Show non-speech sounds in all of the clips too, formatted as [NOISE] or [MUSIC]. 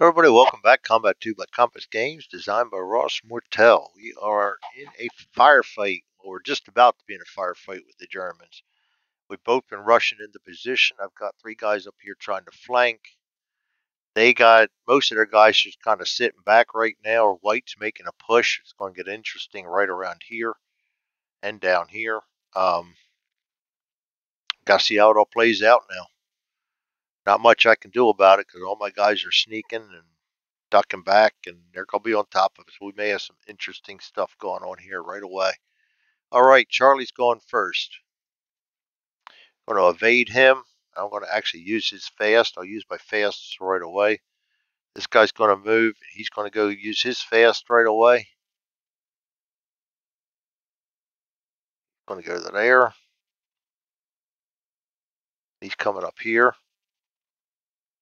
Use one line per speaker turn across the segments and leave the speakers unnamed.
Everybody, welcome back. Combat 2 by Compass Games, designed by Ross Mortell. We are in a firefight. We're just about to be in a firefight with the Germans. We've both been rushing into position. I've got three guys up here trying to flank. They got most of their guys just kind of sitting back right now. White's making a push. It's going to get interesting right around here and down here. Um, got to see how it all plays out now not much I can do about it because all my guys are sneaking and ducking back, and they're going to be on top of us. We may have some interesting stuff going on here right away. All right, Charlie's going first. I'm going to evade him. I'm going to actually use his fast. I'll use my fast right away. This guy's going to move. He's going to go use his fast right away. Going to go to there. He's coming up here.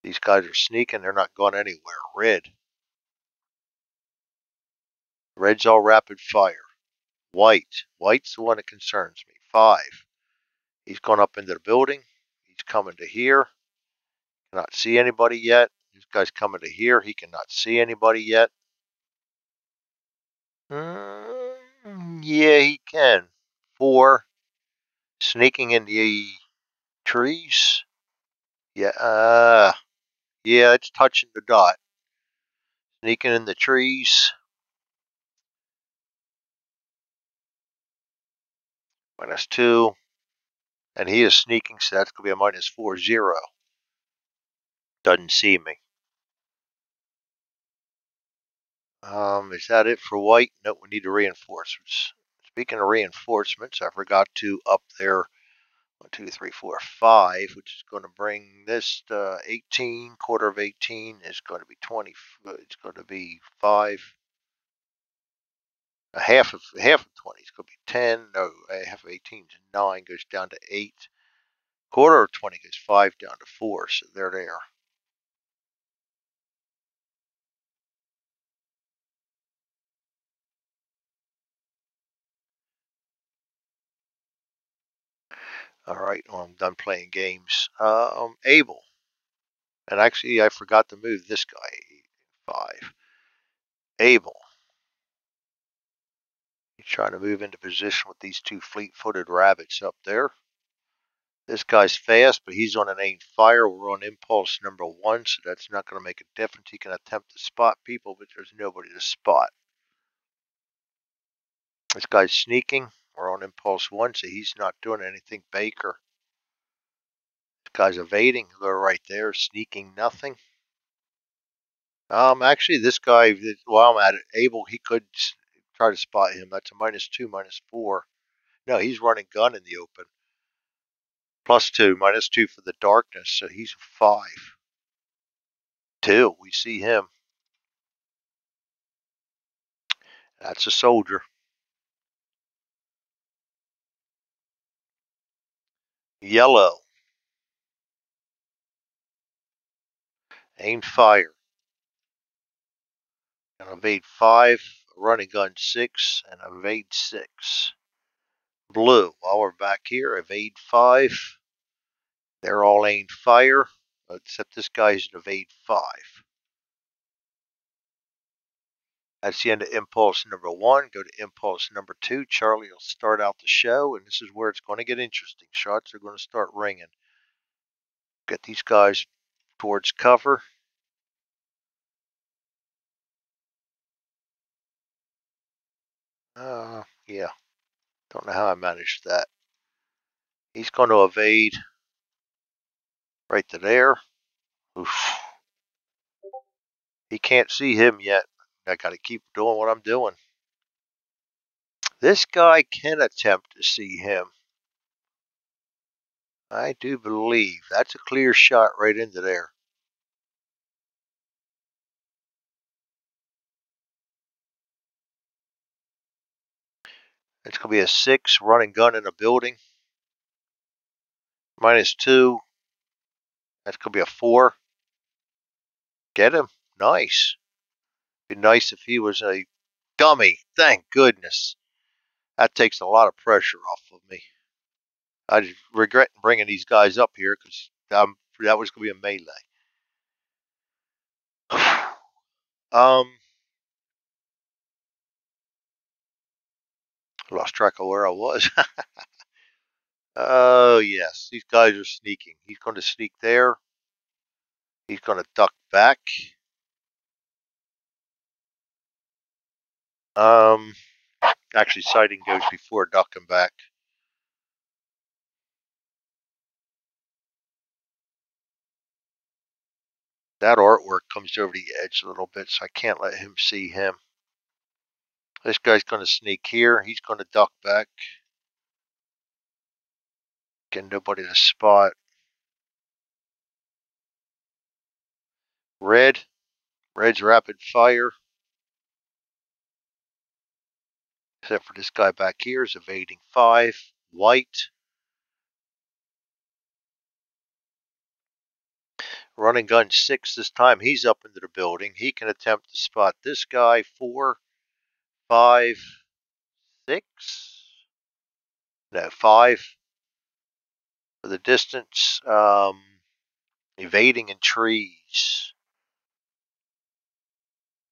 These guys are sneaking. They're not going anywhere. Red. Red's all rapid fire. White. White's the one that concerns me. Five. He's gone up into the building. He's coming to here. Cannot see anybody yet. This guy's coming to here. He cannot see anybody yet. Mm, yeah, he can. Four. Sneaking in the trees. Yeah, uh, yeah, it's touching the dot. Sneaking in the trees. Minus two. And he is sneaking, so that's going to be a minus four zero. Doesn't see me. Um, is that it for white? No, we need the reinforcements. Speaking of reinforcements, I forgot to up there one, two, three, four, five, which is going to bring this uh, 18, quarter of 18 is going to be 20, it's going to be five, a half of half of 20 is going to be 10, no, a half of 18 is 9, goes down to 8, quarter of 20 goes 5 down to 4, so there they're there. All right, I'm done playing games. Um, Able. And actually, I forgot to move this guy. Five. Able. He's trying to move into position with these two fleet-footed rabbits up there. This guy's fast, but he's on an aim fire. We're on impulse number one, so that's not going to make a difference. He can attempt to spot people, but there's nobody to spot. This guy's sneaking. We're on impulse one, so he's not doing anything. Baker. This guy's evading. They're right there, sneaking nothing. Um, actually, this guy, while I'm at it, Able, he could try to spot him. That's a minus two, minus four. No, he's running gun in the open. Plus two, minus two for the darkness, so he's five. Two, we see him. That's a soldier. Yellow. Aim fire. And evade five, running gun six, and evade six. Blue, while we're back here, evade five. They're all aim fire, except this guy's an evade five. That's the end of impulse number one. Go to impulse number two. Charlie will start out the show, and this is where it's going to get interesting. Shots are going to start ringing. Get these guys towards cover. Uh, yeah. Don't know how I managed that. He's going to evade right to there. Oof. He can't see him yet. I got to keep doing what I'm doing. This guy can attempt to see him. I do believe that's a clear shot right into there. It's going to be a six running gun in a building. Minus two. That's going to be a four. Get him. Nice. Be nice if he was a dummy. Thank goodness. That takes a lot of pressure off of me. I regret bringing these guys up here because that was going to be a melee. [SIGHS] Um, lost track of where I was. [LAUGHS] oh yes, these guys are sneaking. He's going to sneak there. He's going to duck back. Um, actually, sighting goes before ducking back. That artwork comes over the edge a little bit, so I can't let him see him. This guy's going to sneak here. He's going to duck back. Get nobody to spot. Red. Red's rapid fire. Except for this guy back here is evading five. White. Running gun six this time. He's up into the building. He can attempt to spot this guy. Four, five, six. No, five. For the distance. Um, evading in trees.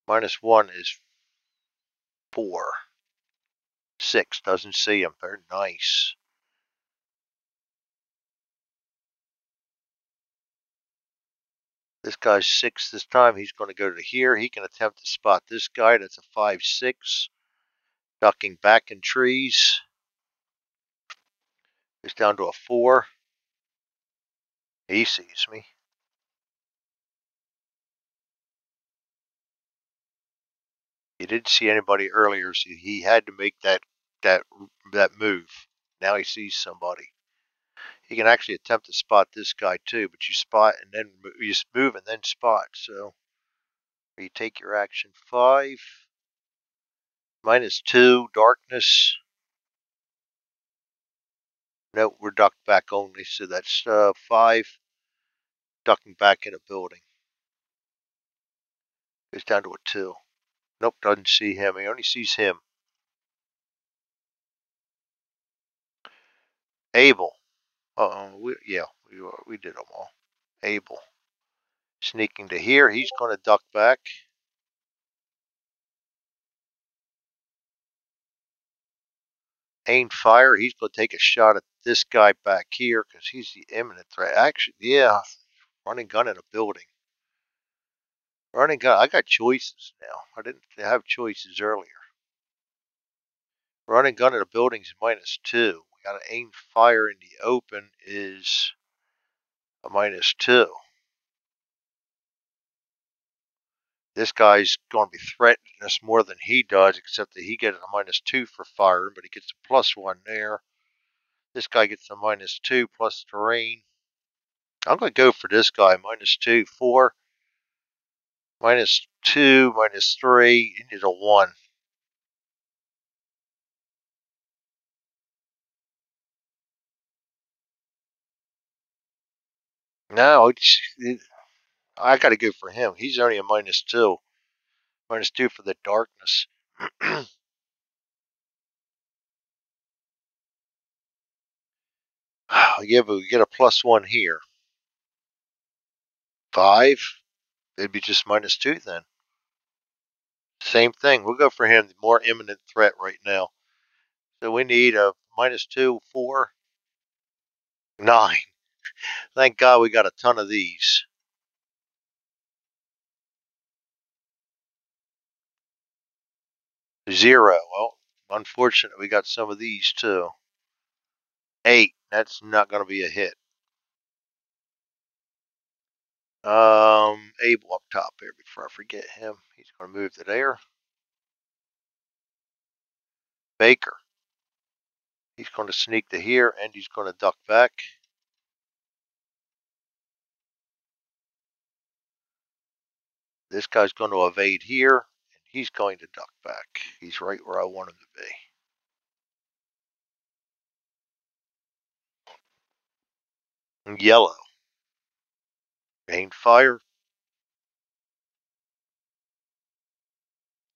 Minus one is four. Six doesn't see him. Very nice. This guy's six this time. He's going to go to here. He can attempt to spot this guy. That's a five six. Ducking back in trees. It's down to a four. He sees me. He didn't see anybody earlier, so he had to make that that that move. Now he sees somebody. He can actually attempt to spot this guy too, but you spot and then you move and then spot. So you take your action five minus two darkness. No, we're ducked back only, so that's uh, five ducking back in a building. Goes down to a two. Nope, doesn't see him. He only sees him. Able. Uh oh, we, yeah, we, we did them all. Able. Sneaking to here. He's going to duck back. Aim fire. He's going to take a shot at this guy back here because he's the imminent threat. Actually, yeah, running gun in a building. Running gun. I got choices now. I didn't have choices earlier. Running gun in a building is minus two. Got to aim fire in the open is a minus two. This guy's going to be threatening us more than he does, except that he gets a minus two for firing, but he gets a plus one there. This guy gets a minus two plus terrain. I'm going to go for this guy, minus two, four, minus two, minus three, he needs a one. No, I got to go for him. He's only a minus two. Minus two for the darkness. yeah, but we get a plus one here. Five. It'd be just minus two then. Same thing. We'll go for him. The more imminent threat right now. So we need a minus two, four, nine. Thank God we got a ton of these. Zero. Well, unfortunate we got some of these too. Eight. That's not going to be a hit. Um, Able up top here before I forget him. He's going to move to there. Baker. He's going to sneak to here and he's going to duck back. This guy's going to evade here and he's going to duck back. He's right where I want him to be. Yellow. Main fire.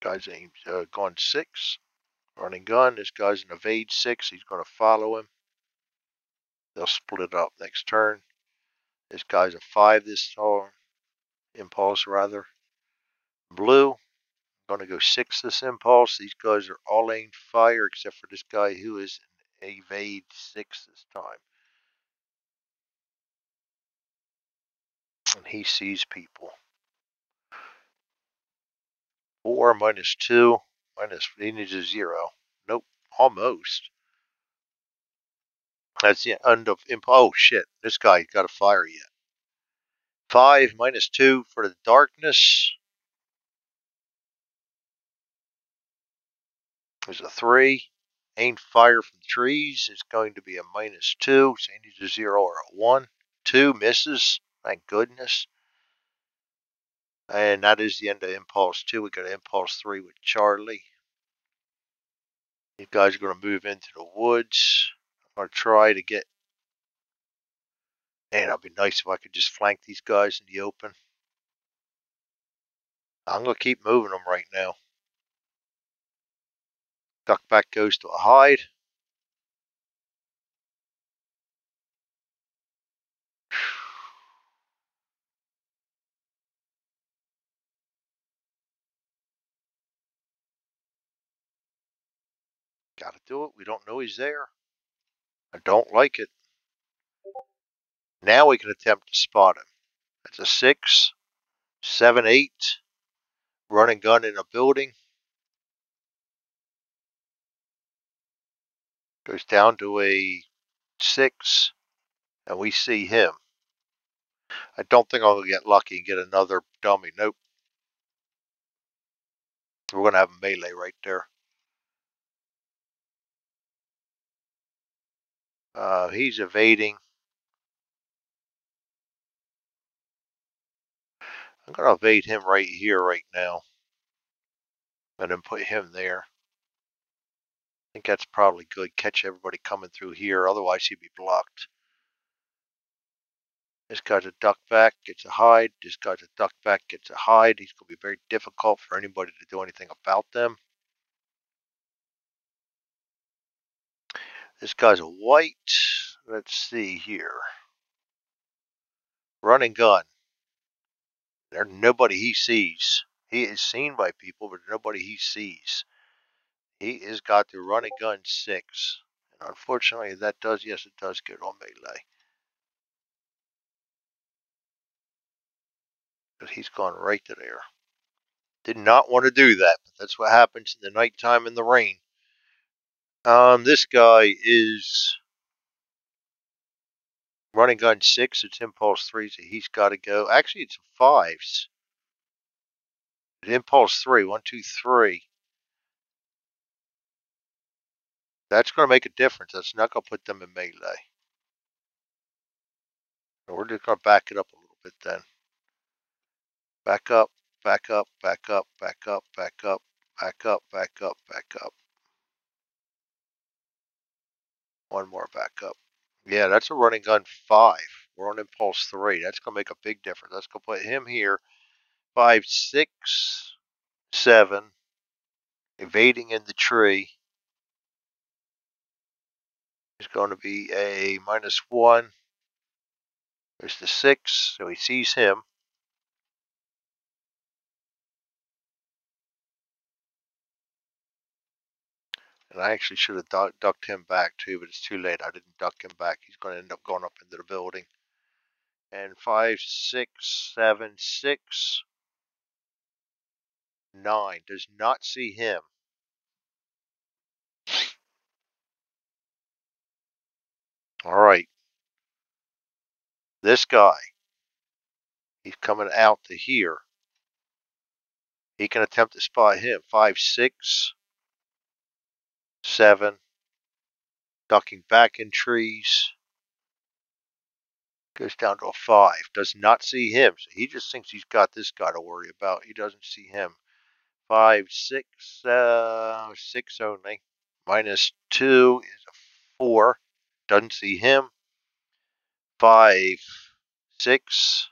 Guy's aimed, uh, gone six. Running gun. This guy's an evade six. He's going to follow him. They'll split up next turn. This guy's a five this turn. Impulse, rather. Blue, I'm going to go six this impulse. These guys are all aimed fire except for this guy who is evade six this time. And he sees people. Four minus two minus he needs a zero. Nope, almost. That's the end of imp. Oh shit, this guy got a fire yet. Five minus two for the darkness. There's a three. Aim fire from trees is going to be a minus two. So he a zero or a one. Two misses. Thank goodness. And that is the end of Impulse 2. We got Impulse 3 with Charlie. These guys are going to move into the woods. I'm going to try to get... Man, it'd be nice if I could just flank these guys in the open. I'm going to keep moving them right now. Duck back goes to a hide. [SIGHS] Gotta do it. We don't know he's there. I don't like it. Now we can attempt to spot him. That's a six, seven, eight. Running gun in a building. Goes down to a six, and we see him. I don't think to get lucky and get another dummy. Nope. We're going to have a melee right there. Uh, he's evading. I'm going to evade him right here, right now. And then put him there. Think that's probably good. Catch everybody coming through here. Otherwise, he'd be blocked. This guy's a duck back, gets a hide. This guy's a duck back, gets a hide. He's going to be very difficult for anybody to do anything about them. This guy's a white. Let's see here. Running gun. There's nobody he sees. He is seen by people, but nobody he sees. He has got the running gun six. And unfortunately, that does, yes, it does get on melee. But he's gone right to there. Did not want to do that, but that's what happens in the nighttime in the rain. Um, this guy is running gun six. It's impulse three, so he's got to go. Actually, it's fives. It's impulse three. One, two, three. That's going to make a difference. That's not going to put them in melee. We're just going to back it up a little bit then. Back up, back up, back up, back up, back up, back up, back up, back up. One more back up. Yeah, that's a running gun five. We're on impulse three. That's going to make a big difference. Let's go put him here. Five, six, seven. Evading in the tree is going to be a minus one. There's the six, so he sees him. And I actually should have duck, ducked him back too, but it's too late. I didn't duck him back. He's going to end up going up into the building. And five, six, seven, six, nine does not see him. All right. This guy, he's coming out to here. He can attempt to spot him. Five, six, seven, ducking back in trees. Goes down to a five. Does not see him. So he just thinks he's got this guy to worry about. He doesn't see him. Five, six, uh, six only. Minus two is a four. Doesn't see him. Five, six.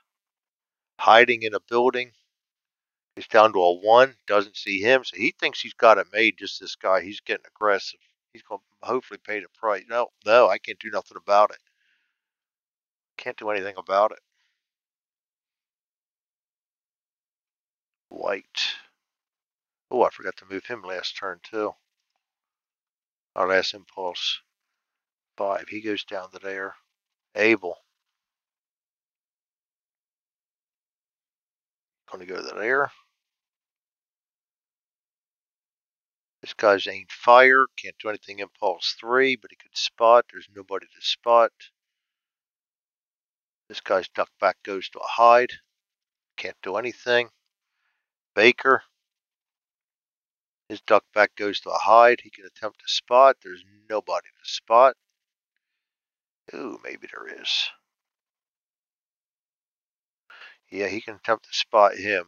Hiding in a building. He's down to a one. Doesn't see him. So he thinks he's got it made. Just this guy. He's getting aggressive. He's going to hopefully pay the price. No, no, I can't do nothing about it. Can't do anything about it. White. Oh, I forgot to move him last turn too. Our last impulse. Five. He goes down to there. Able. Going to go to there. This guy's aimed fire. Can't do anything impulse three, but he could spot. There's nobody to spot. This guy's duck back goes to a hide. Can't do anything. Baker. His duck back goes to a hide. He can attempt to spot. There's nobody to spot. Ooh, maybe there is. Yeah, he can attempt to spot him.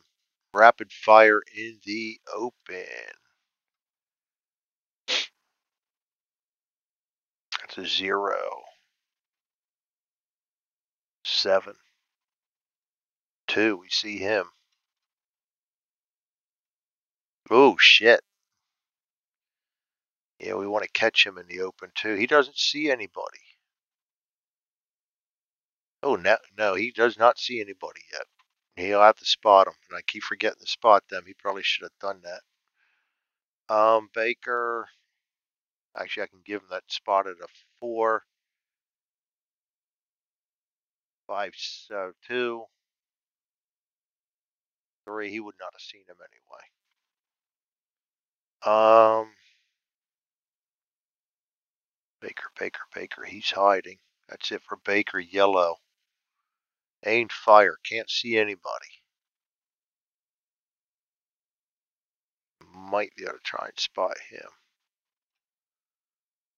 Rapid fire in the open. That's a zero. Seven. Two, we see him. Oh, shit. Yeah, we want to catch him in the open, too. He doesn't see anybody. Oh, no, no, he does not see anybody yet. He'll have to spot them, and I keep forgetting to spot them. He probably should have done that. Um, Baker. Actually, I can give him that spot at a four. Five, so two. Three, he would not have seen him anyway. Um, Baker, Baker, Baker, he's hiding. That's it for Baker, yellow. Ain't fire, can't see anybody. Might be able to try and spot him.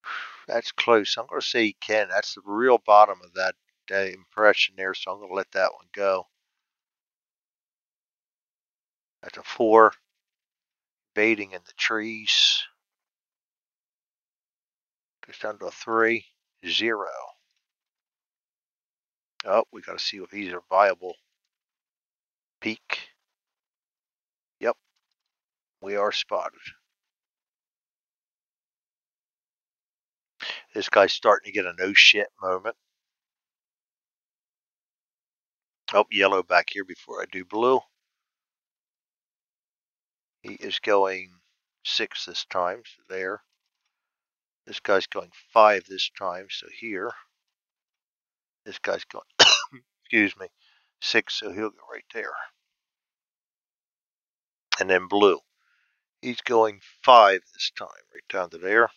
[SIGHS] That's close. I'm going to say he can. That's the real bottom of that, that impression there, so I'm going to let that one go. That's a four. Baiting in the trees. Goes down to a three. Zero. Oh, we got to see if these are viable. Peak. Yep. We are spotted. This guy's starting to get a no shit moment. Oh, yellow back here before I do blue. He is going six this time, so there. This guy's going five this time, so here. This guy's going, [COUGHS] excuse me, six, so he'll go right there. And then blue. He's going five this time, right down to there.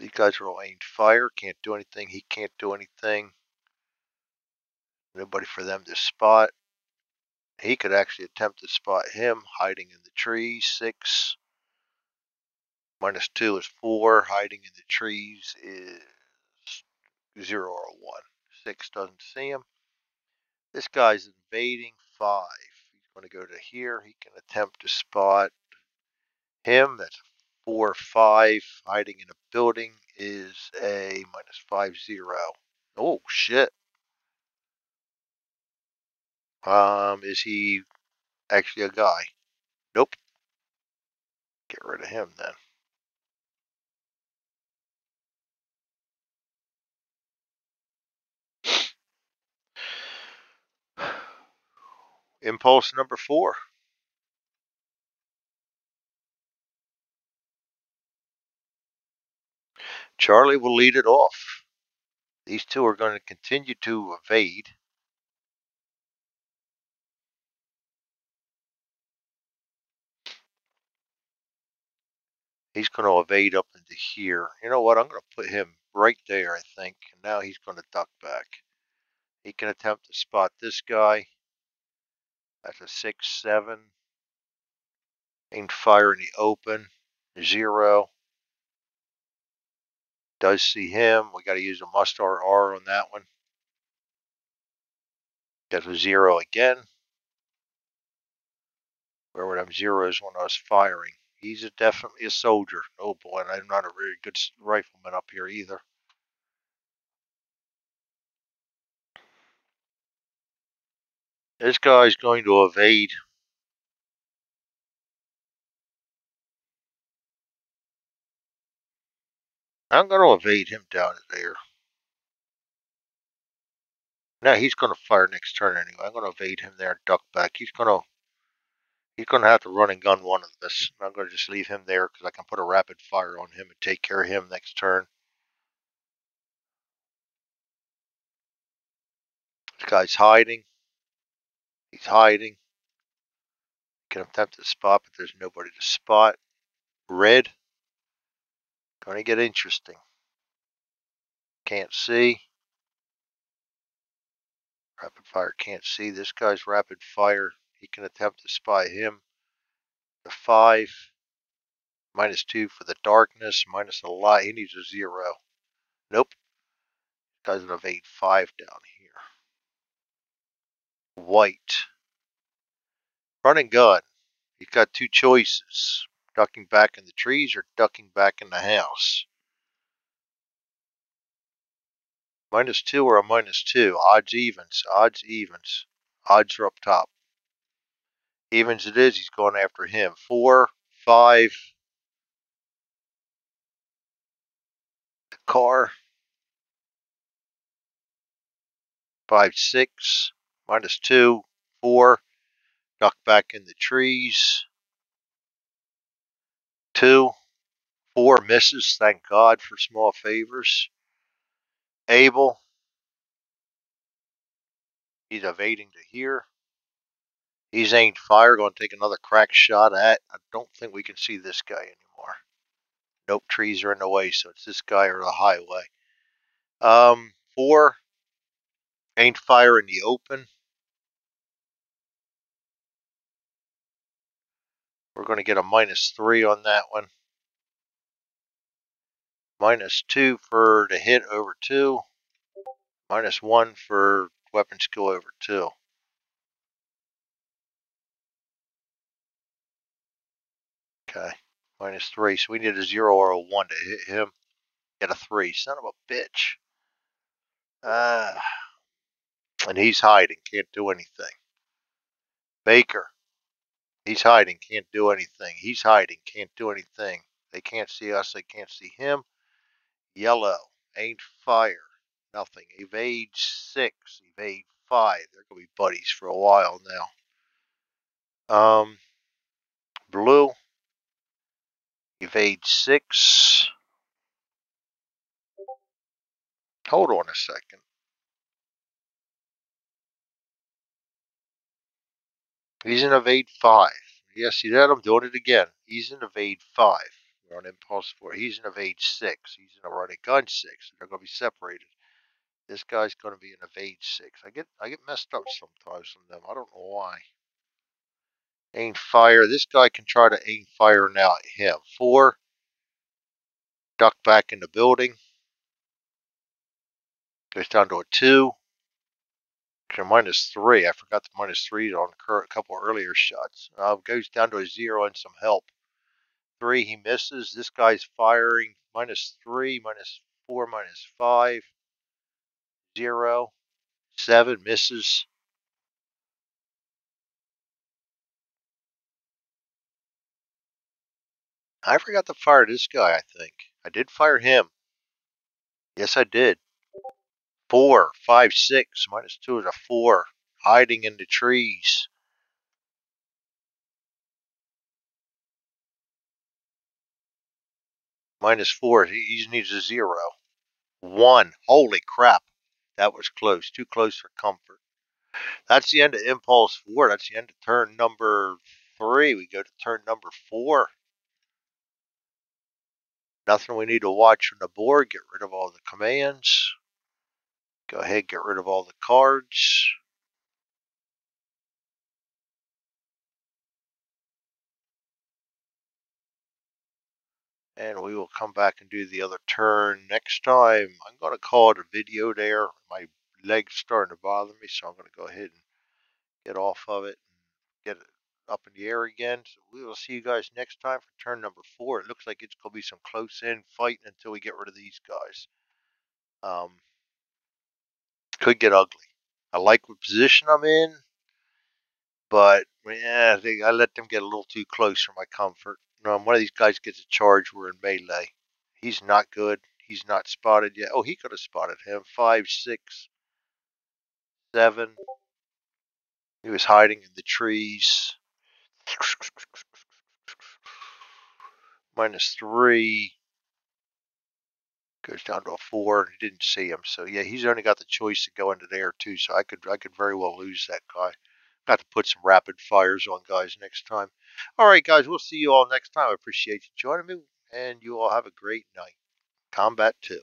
These guys are all aimed fire, can't do anything, he can't do anything. Nobody for them to spot. He could actually attempt to spot him hiding in the trees. Six. Minus two is four. Hiding in the trees is zero or one. Six doesn't see him. This guy's invading five. He's going to go to here. He can attempt to spot him. That's four, five. Hiding in a building is a minus five, zero. Oh, shit. Um, is he actually a guy? Nope. Get rid of him then. Impulse number four. Charlie will lead it off. These two are going to continue to evade. He's going to evade up into here. You know what? I'm going to put him right there, I think. And now he's going to duck back. He can attempt to spot this guy. That's a 6, 7. Aimed fire in the open. Zero. Does see him. We got to use a must R on that one. That's a zero again. Where were them zeros when I was firing? He's a, definitely a soldier. Oh boy, and I'm not a very good rifleman up here either. This guy's going to evade. I'm going to evade him down there. Now he's going to fire next turn anyway. I'm going to evade him there and duck back. He's going to He's going to have to run and gun one of this. I'm going to just leave him there because I can put a rapid fire on him and take care of him next turn. This guy's hiding. He's hiding. Can attempt to spot, but there's nobody to spot. Red. Going to get interesting. Can't see. Rapid fire can't see. This guy's rapid fire. He can attempt to spy him. The five. Minus two for the darkness. Minus a light. He needs a zero. Nope. Guy's an evade five down here. White. Run and gun. You've got two choices. Ducking back in the trees or ducking back in the house. Minus two or a minus two. Odds evens. Odds evens. Odds are up top. Evens it is. He's going after him. Four, five. Car. Five, six. Minus two, four. Duck back in the trees. Two, four misses. Thank God for small favors. Able. He's evading to here. He's aimed fire, going to take another crack shot at. I don't think we can see this guy anymore. Nope, trees are in the way, so it's this guy or the highway. Um, four, aimed fire in the open. We're going to get a minus three on that one. Minus two for the hit over two. Minus one for weapon skill over two. Okay, minus three. So we need a zero or a one to hit him. Get a three. Son of a bitch. Ah. And he's hiding. Can't do anything. Baker. He's hiding. Can't do anything. He's hiding. Can't do anything. They can't see us. They can't see him. Yellow. Ain't fire. Nothing. Evade six. Evade five. They're going to be buddies for a while now. Um, blue. Evade six. Hold on a second. He's in evade five. Yes, see that? I'm doing it again. He's in evade five. We're on impulse four. He's in evade six. He's in a running gun six. They're going to be separated. This guy's going to be in evade six. I get I get messed up sometimes from them. I don't know why. Aim fire. This guy can try to aim fire now at him. Four. Duck back in the building. Goes down to a two. Minus three. I forgot the minus three on a couple earlier shots. Uh, goes down to a zero and some help. Three, he misses. This guy's firing. Minus three, minus four, minus five. Zero. Seven, misses. I forgot to fire this guy, I think. I did fire him. Yes, I did. Four, five, six, minus two is a four. Hiding in the trees. Minus four, he needs a zero. One, holy crap. That was close, too close for comfort. That's the end of Impulse 4. That's the end of turn number 3. We go to turn number 4. Nothing we need to watch on the board. Get rid of all the commands. Go ahead, get rid of all the cards. And we will come back and do the other turn next time. I'm going to call it a video there. My leg's starting to bother me, so I'm going to go ahead and get off of it and get it up in the air again. So we will see you guys next time for turn number four. It looks like it's going to be some close in fighting until we get rid of these guys. Um, could get ugly. I like the position I'm in, but yeah, I think I let them get a little too close for my comfort. One of these guys gets a charge, we're in melee. He's not good. He's not spotted yet. Oh, he could have spotted him. Five, six, seven. He was hiding in the trees. Minus three. Goes down to a four. He didn't see him, so yeah, he's only got the choice to go into there too. So I could I could very well lose that guy. Got to put some rapid fires on guys next time. All right, guys, we'll see you all next time. I appreciate you joining me, and you all have a great night. Combat 2.